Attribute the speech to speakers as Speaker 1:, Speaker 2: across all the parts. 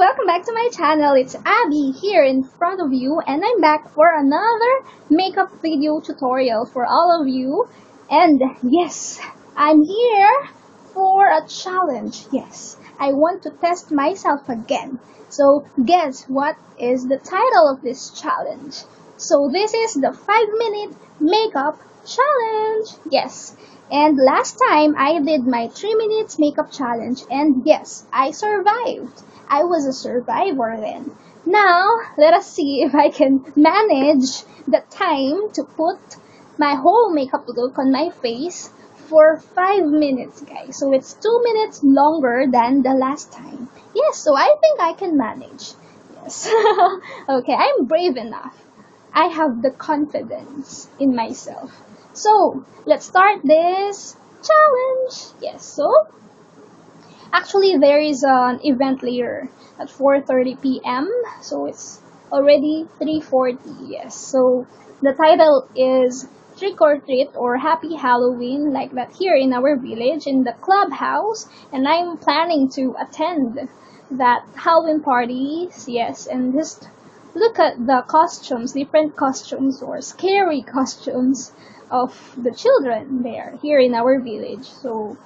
Speaker 1: welcome back to my channel. It's Abby here in front of you and I'm back for another makeup video tutorial for all of you. And yes, I'm here for a challenge. Yes, I want to test myself again. So guess what is the title of this challenge? So this is the 5 minute makeup challenge. Yes, and last time I did my 3 minutes makeup challenge and yes, I survived. I was a survivor then. Now, let us see if I can manage the time to put my whole makeup look on my face for 5 minutes, guys. So it's 2 minutes longer than the last time. Yes, so I think I can manage. Yes. okay, I'm brave enough. I have the confidence in myself. So, let's start this challenge. Yes, so actually there is an event later at 4.30 p.m. So it's already 3.40. Yes, so the title is Trick or Treat or Happy Halloween like that here in our village in the clubhouse and I'm planning to attend that Halloween parties. Yes, and just look at the costumes, different costumes or scary costumes of the children there here in our village. So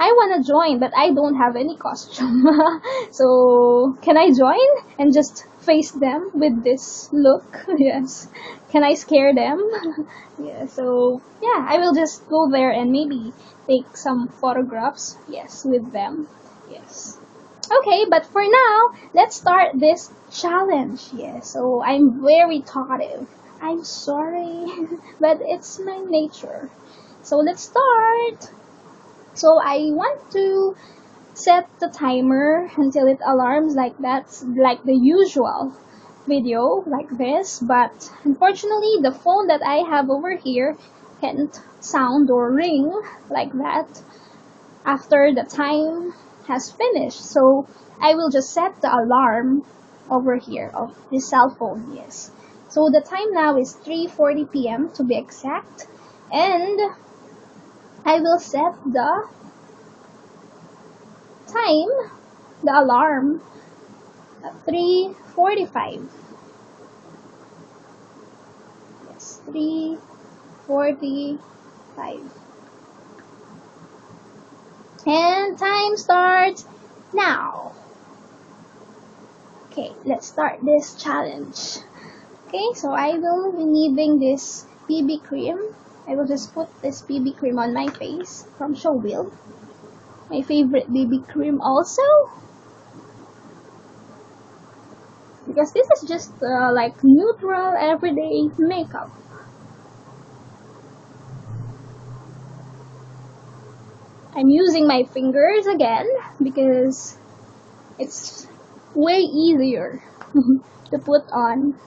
Speaker 1: I want to join, but I don't have any costume. so can I join and just face them with this look? yes. Can I scare them? yeah. So yeah, I will just go there and maybe take some photographs. Yes, with them. Yes. Okay, but for now, let's start this challenge. Yes. So I'm very talkative. I'm sorry, but it's my nature. So let's start. So I want to set the timer until it alarms like that, like the usual video like this. But unfortunately, the phone that I have over here can't sound or ring like that after the time has finished. So I will just set the alarm over here of this cell phone, yes. So the time now is 3.40 p.m. to be exact. And I will set the time, the alarm, at 3.45. Yes, 3.45. And time starts now. Okay, let's start this challenge. Okay, so I will be needing this BB cream. I will just put this BB cream on my face from Showbill. My favorite BB cream also. Because this is just uh, like neutral everyday makeup. I'm using my fingers again because it's way easier to put on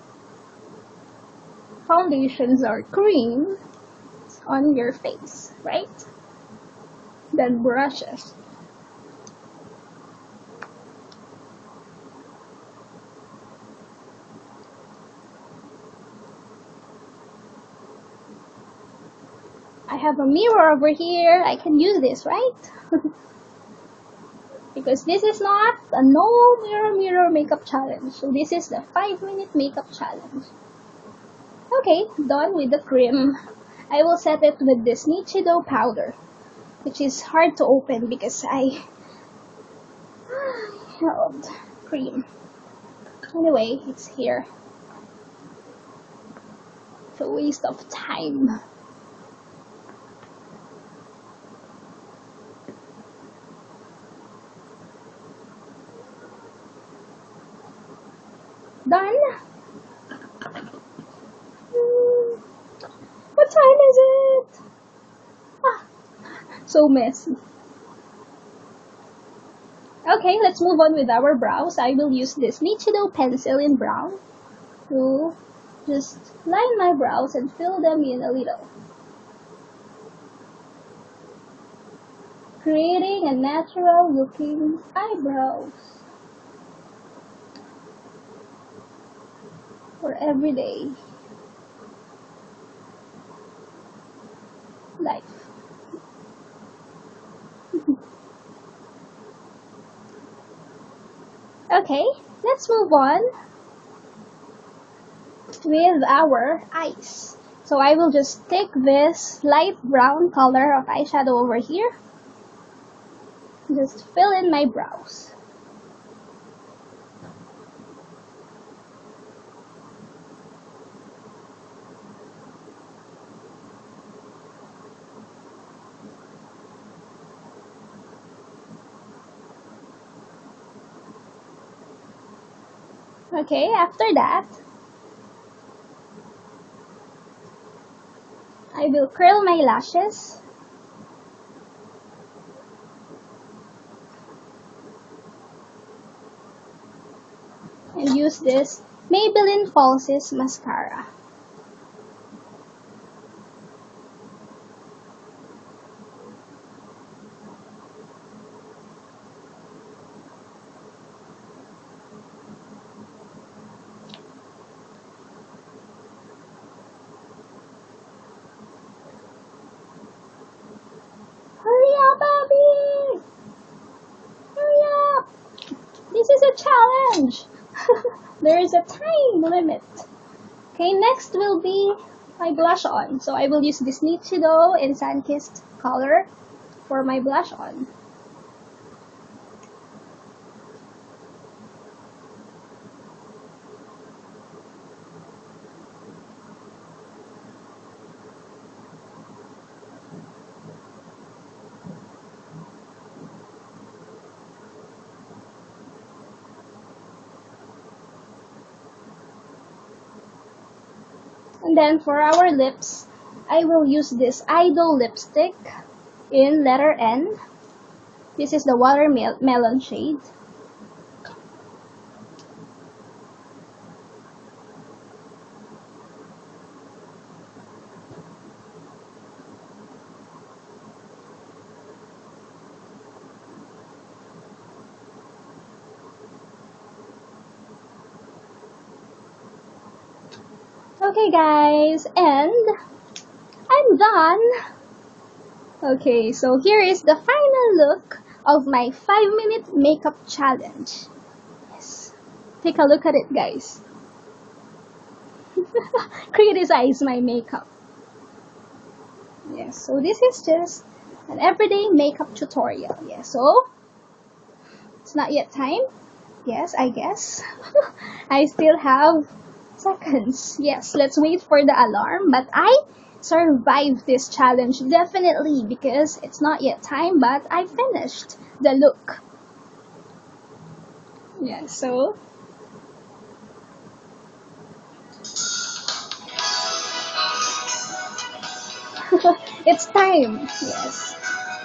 Speaker 1: foundations or cream on your face, right? Then brushes. I have a mirror over here. I can use this, right? because this is not a no mirror mirror makeup challenge. So this is the 5 minute makeup challenge. Okay, done with the cream. I will set it with this Nichido powder, which is hard to open because I held cream. Anyway, it's here. It's a waste of time. Done. What time is it? Ah, so messy. Okay, let's move on with our brows. I will use this Nichido pencil in brown to just line my brows and fill them in a little. Creating a natural looking eyebrows for every day. life. Okay, let's move on with our eyes. So I will just take this light brown color of eyeshadow over here. Just fill in my brows. Okay, after that, I will curl my lashes. And use this Maybelline Falsies Mascara. challenge. there a time limit. Okay, next will be my blush on. So I will use this Nichido in Sunkissed color for my blush on. And then for our lips, I will use this Idol lipstick in letter N. This is the watermelon shade. Okay guys, and I'm done. Okay, so here is the final look of my 5 minute makeup challenge. Yes, take a look at it guys. Criticize my makeup. Yes, so this is just an everyday makeup tutorial. Yes, so it's not yet time. Yes, I guess. I still have seconds. Yes, let's wait for the alarm. But I survived this challenge definitely because it's not yet time, but I finished the look. Yeah, so it's time. Yes.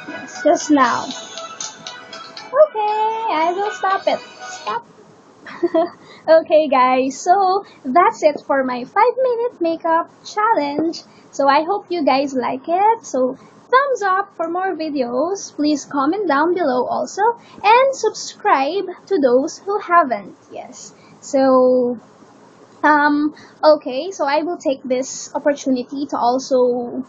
Speaker 1: Yes, just now. Okay, I will stop it. Stop. okay guys, so that's it for my 5 minute makeup challenge. So I hope you guys like it. So thumbs up for more videos. Please comment down below also. And subscribe to those who haven't. Yes. So, um, okay, so I will take this opportunity to also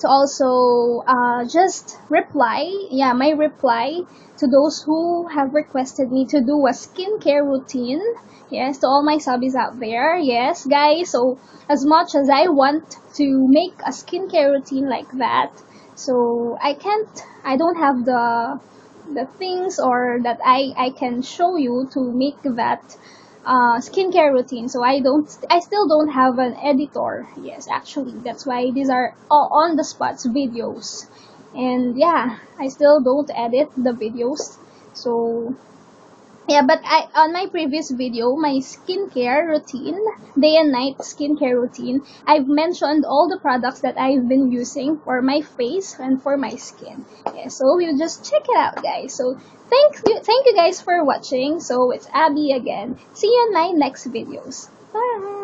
Speaker 1: to also uh, just reply, yeah, my reply to those who have requested me to do a skincare routine. Yes, to all my subbies out there. Yes, guys. So as much as I want to make a skincare routine like that, so I can't, I don't have the the things or that I, I can show you to make that uh, skincare routine. So I don't, I still don't have an editor. Yes, actually, that's why these are all on the spots videos. And yeah, I still don't edit the videos. So yeah, but I on my previous video, my skincare routine, day and night skincare routine, I've mentioned all the products that I've been using for my face and for my skin. Yeah, so you just check it out, guys. So thank you, thank you guys for watching. So it's Abby again. See you in my next videos. Bye.